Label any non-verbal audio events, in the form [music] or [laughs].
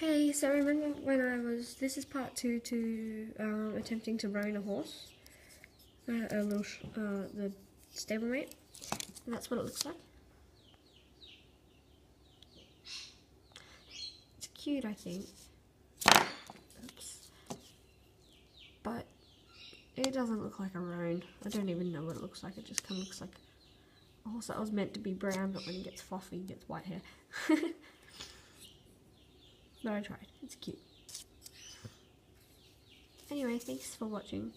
Hey, so remember when I was, this is part two to um, attempting to roan a horse, uh, a little, uh, the stablemate, and that's what it looks like. It's cute, I think. Oops. But it doesn't look like a roan. I don't even know what it looks like. It just kind of looks like a horse that was meant to be brown, but when it gets fluffy, it gets white hair. [laughs] but I tried. It's cute. Anyway, thanks for watching.